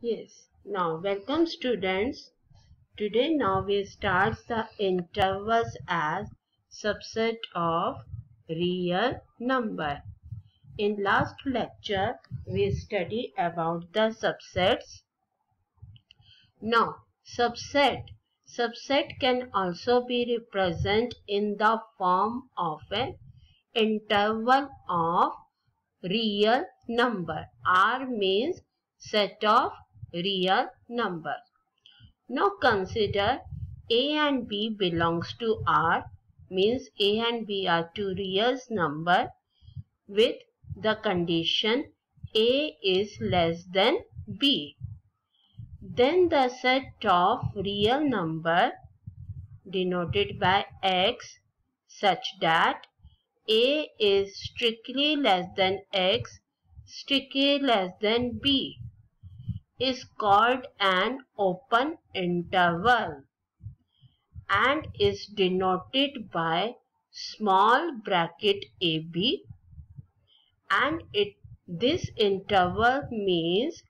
Yes. Now, welcome students. Today now we start the intervals as subset of real number. In last lecture, we study about the subsets. Now, subset. Subset can also be represented in the form of an interval of real number. R means set of real number. Now consider A and B belongs to R means A and B are two real number with the condition A is less than B. Then the set of real number denoted by X such that A is strictly less than X, strictly less than B is called an open interval and is denoted by small bracket AB and it this interval means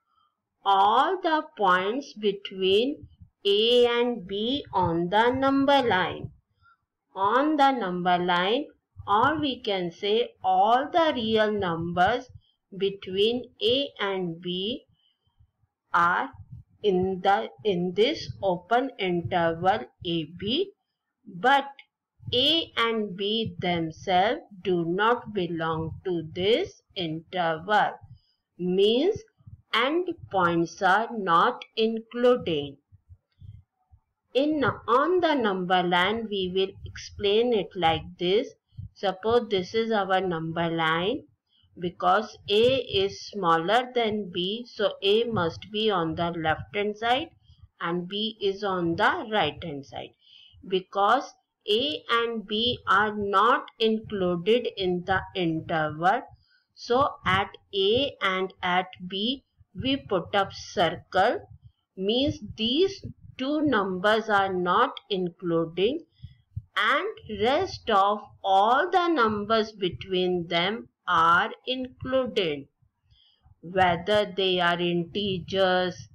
all the points between A and B on the number line. On the number line or we can say all the real numbers between A and B are in the in this open interval AB but A and B themselves do not belong to this interval means end points are not included. In on the number line we will explain it like this. Suppose this is our number line because A is smaller than B so A must be on the left hand side and B is on the right hand side. Because A and B are not included in the interval so at A and at B we put up circle means these two numbers are not including and rest of all the numbers between them are included, whether they are integers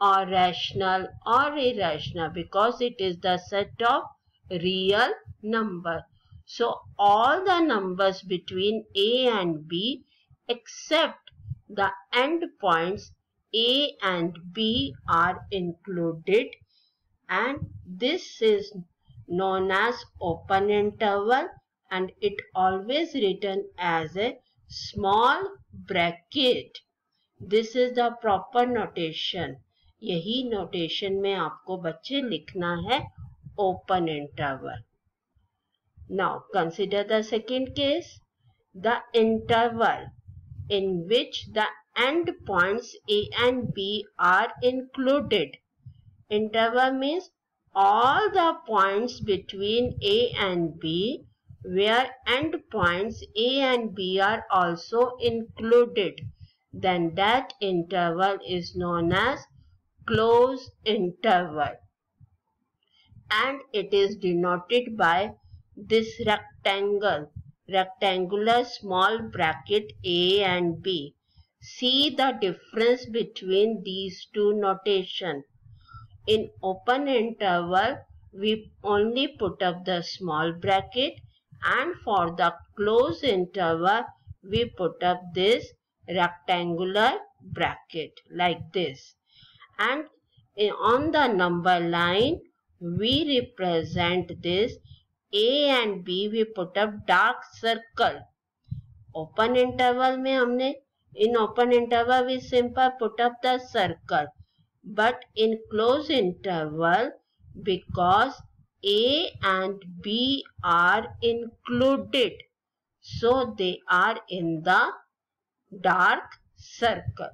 or rational or irrational because it is the set of real number. So all the numbers between A and B except the end points A and B are included. And this is known as open interval and it always written as a small bracket. This is the proper notation. यही notation में आपको बच्चे लिखना है open interval. Now consider the second case. The interval in which the end points A and B are included. Interval means all the points between A and B where endpoints A and B are also included, then that interval is known as closed interval. And it is denoted by this rectangle, rectangular small bracket A and B. See the difference between these two notation. In open interval, we only put up the small bracket and for the close interval we put up this rectangular bracket like this and on the number line we represent this A and B we put up dark circle open interval में हमने in open interval we simply put up the circle but in close interval because a and B are included. So they are in the dark circle.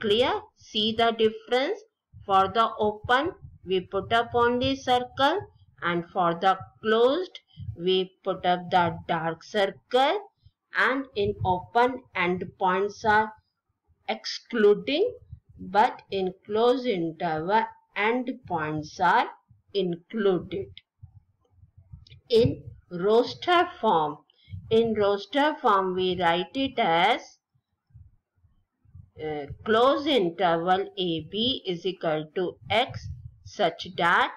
Clear? See the difference? For the open, we put up only circle and for the closed, we put up the dark circle and in open end points are excluding but in closed interval end points are included. In roster form, in roster form we write it as uh, close interval AB is equal to X such that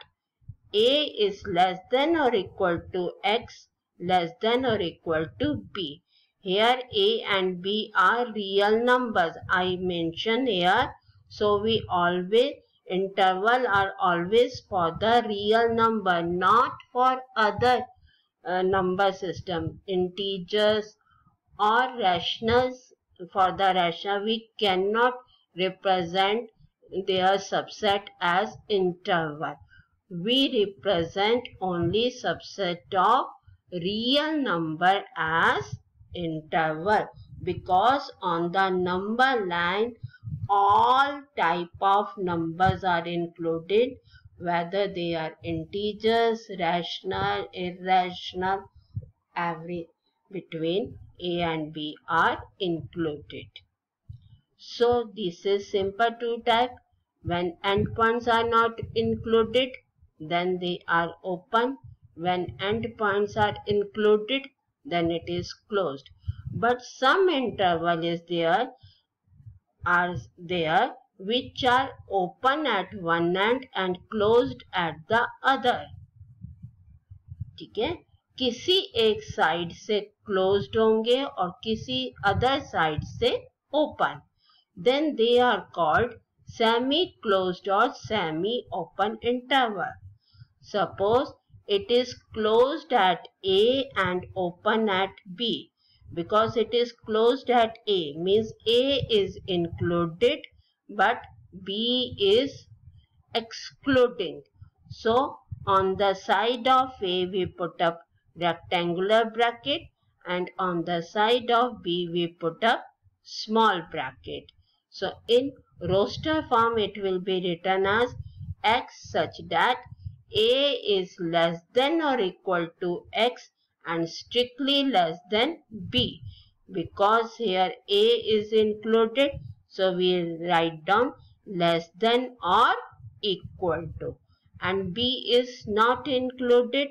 A is less than or equal to X less than or equal to B. Here A and B are real numbers. I mention here. So we always interval are always for the real number not for other uh, number system. Integers or rationals for the rational we cannot represent their subset as interval. We represent only subset of real number as interval because on the number line all type of numbers are included whether they are integers rational irrational every between a and b are included. So this is simple to type. When endpoints are not included then they are open. When endpoints are included then it is closed. But some interval is there are there which are open at one end and closed at the other. ठीक है किसी एक side से closed होंगे और किसी other side से open then they are called semi closed और semi open interval suppose it is closed at A and open at B. Because it is closed at A means A is included but B is excluding. So on the side of A we put up rectangular bracket and on the side of B we put up small bracket. So in roster form it will be written as X such that a is less than or equal to x and strictly less than b. Because here a is included, so we write down less than or equal to. And b is not included,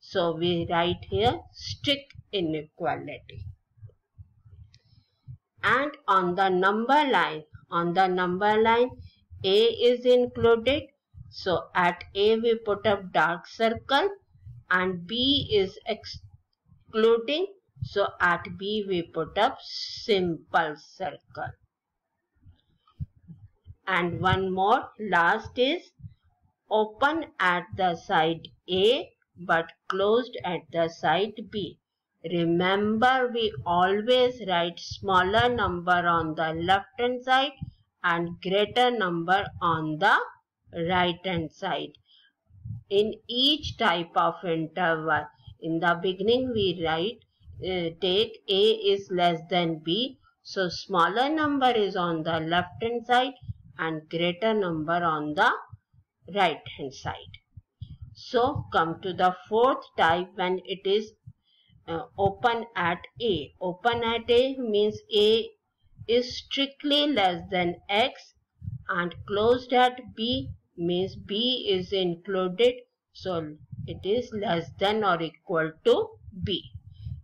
so we write here strict inequality. And on the number line, on the number line, a is included so at A we put up dark circle and B is excluding. So at B we put up simple circle. And one more last is open at the side A but closed at the side B. Remember we always write smaller number on the left hand side and greater number on the right hand side. In each type of interval, in the beginning we write, uh, take A is less than B. So smaller number is on the left hand side and greater number on the right hand side. So come to the fourth type when it is uh, open at A. Open at A means A is strictly less than X and closed at B means B is included so it is less than or equal to B.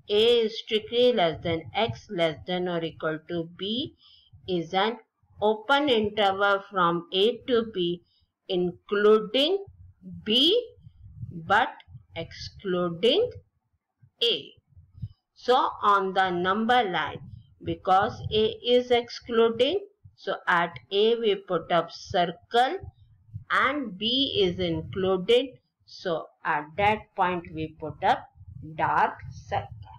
A is strictly less than X less than or equal to B is an open interval from A to B including B but excluding A. So on the number line because A is excluding so at A we put up circle and B is included. So at that point we put up dark circle.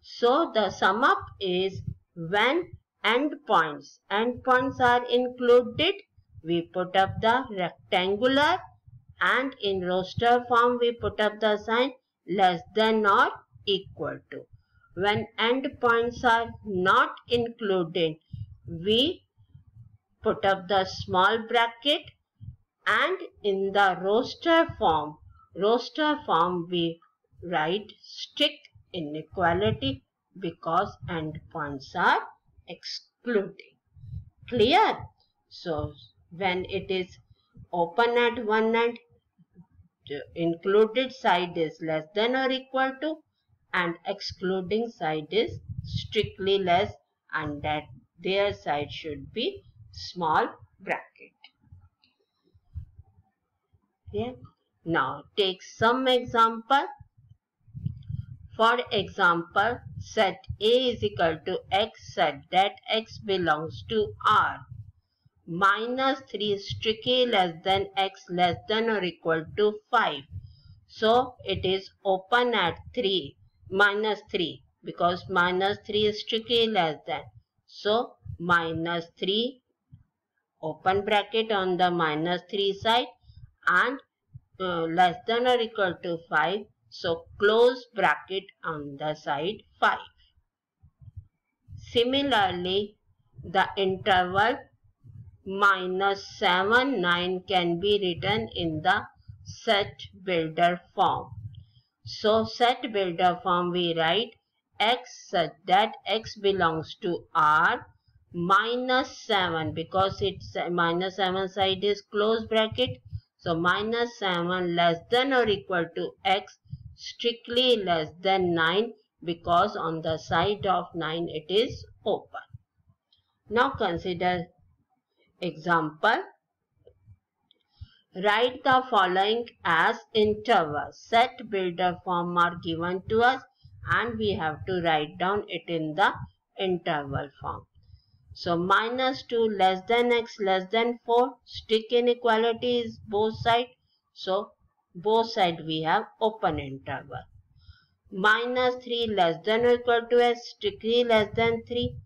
So the sum up is when endpoints, endpoints are included, we put up the rectangular and in roster form we put up the sign less than or equal to. When endpoints are not included, we put up the small bracket and in the roster form, roster form we write strict inequality because endpoints are excluding. Clear? So, when it is open at one end, the included side is less than or equal to and excluding side is strictly less and that their side should be small bracket. Yeah. Now take some example. For example, set A is equal to X, set that X belongs to R. Minus 3 is strictly less than X less than or equal to 5. So it is open at 3, minus 3 because minus 3 is strictly less than. So minus 3 open bracket on the minus 3 side and uh, less than or equal to 5 so close bracket on the side 5. Similarly, the interval minus 7, 9 can be written in the set builder form. So set builder form we write x such that x belongs to R minus 7 because it's minus 7 side is close bracket. So minus 7 less than or equal to x strictly less than 9 because on the side of 9 it is open. Now consider example. Write the following as intervals. Set builder form are given to us and we have to write down it in the interval form. So minus 2 less than x less than 4. Strict inequality is both side. So both side we have open interval. Minus 3 less than or equal to s strictly less than 3.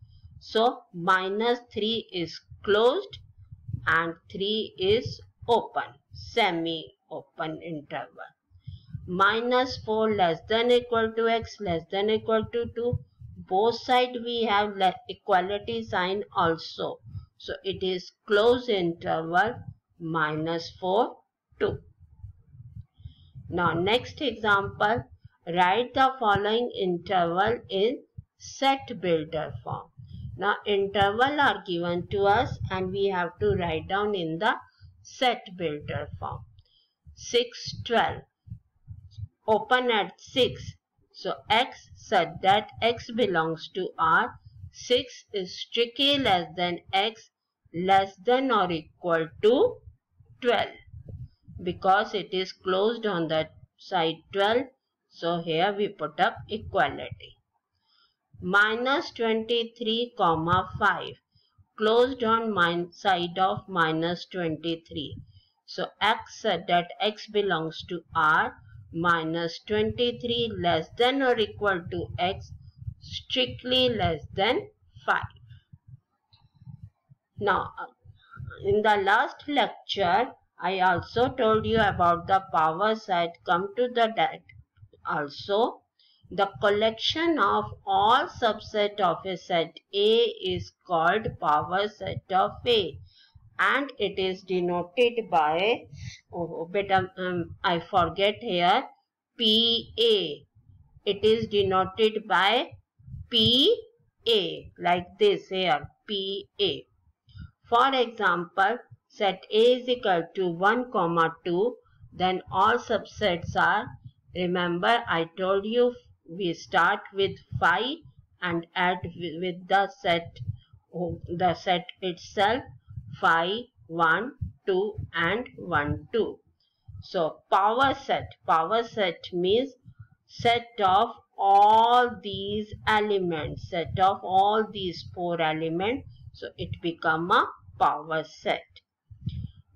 So minus 3 is closed and 3 is open semi open interval. Minus 4 less than equal to x less than equal to 2. Both side we have equality sign also. So it is closed interval minus 4 2. Now next example, write the following interval in set builder form. Now interval are given to us and we have to write down in the set builder form. 6, 12. Open at 6. So x said that x belongs to R. 6 is strictly less than x less than or equal to 12 because it is closed on the side 12. So here we put up equality. Minus 23 comma 5 closed on side of minus 23. So x said that x belongs to R minus 23 less than or equal to x strictly less than 5. Now in the last lecture I also told you about the power set. Come to the that also. The collection of all subset of a set A is called power set of A and it is denoted by oh better um, I forget here PA it is denoted by PA like this here PA for example set A is equal to 1 comma 2 then all subsets are remember I told you we start with phi and add with the set the set itself 5 1 2 and 1 2 so power set. Power set means set of all these elements. Set of all these four elements. So it become a power set.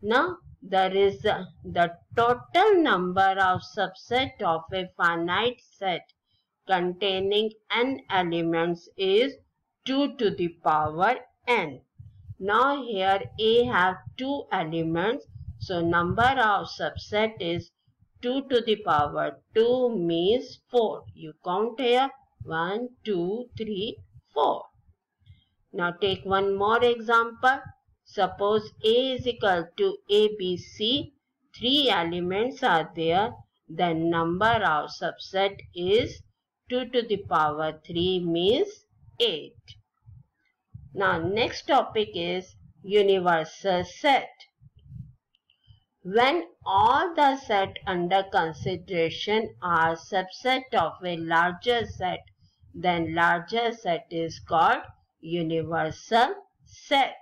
Now, there is uh, the total number of subset of a finite set containing n elements is 2 to the power n. Now here A have 2 elements. So number of subset is 2 to the power 2 means 4. You count here 1, 2, 3, 4. Now take one more example. Suppose A is equal to ABC, three elements are there, then number of subset is 2 to the power 3 means 8. Now next topic is universal set. When all the set under consideration are subset of a larger set, then larger set is called universal set.